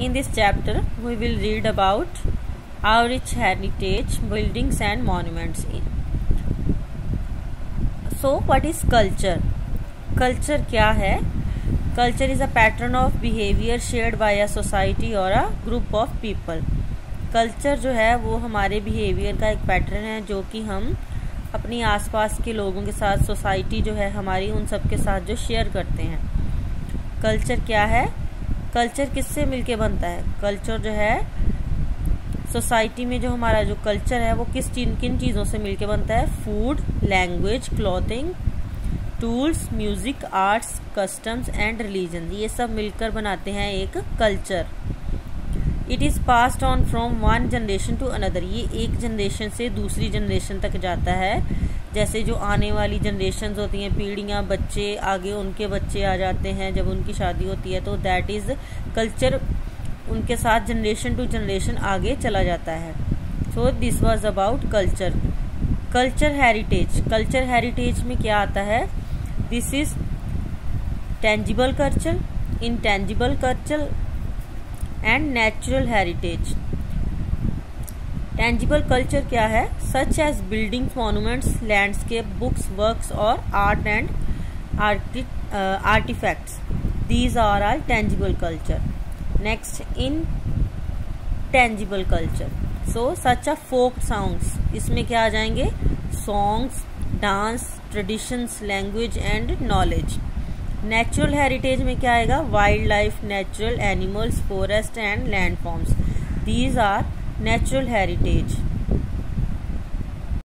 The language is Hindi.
In this chapter, we will read about our rich heritage, buildings and monuments. So, what is culture? Culture क्या है Culture is a pattern of behavior shared by a society or a group of people. Culture जो है वो हमारे बिहेवियर का एक पैटर्न है जो कि हम अपनी आसपास के लोगों के साथ सोसाइटी जो है हमारी उन सब के साथ जो शेयर करते हैं कल्चर क्या है कल्चर किससे मिलके बनता है? कल्चर जो है, सोसाइटी में जो हमारा जो कल्चर है, वो किस चीज़ किन चीज़ों से मिलके बनता है? Food, language, clothing, tools, music, arts, customs and religion. ये सब मिलकर बनाते हैं एक culture. It is passed on from one generation to another ये एक जनरेशन से दूसरी जनरेशन तक जाता है। जैसे जो आने वाली जनरेशन होती हैं, पीढ़ियाँ, बच्चे, आगे उनके बच्चे आ जाते हैं, जब उनकी शादी होती है तो दैट इज़ कल्चर उनके साथ जनरेशन टू जनरेशन आगे चला जाता है। So this was about culture culture heritage culture heritage में क्या आता है? This is tangible culture intangible culture and natural heritage tangible culture क्या है? Such as buildings monuments landscape books works और art and artifacts these are are tangible culture next intangible culture so such a folk songs इसमें क्या आ जाएँगे? Songs dance traditions language and knowledge natural heritage में क्या आएगा? Wildlife natural animals forest and landforms these are natural heritage.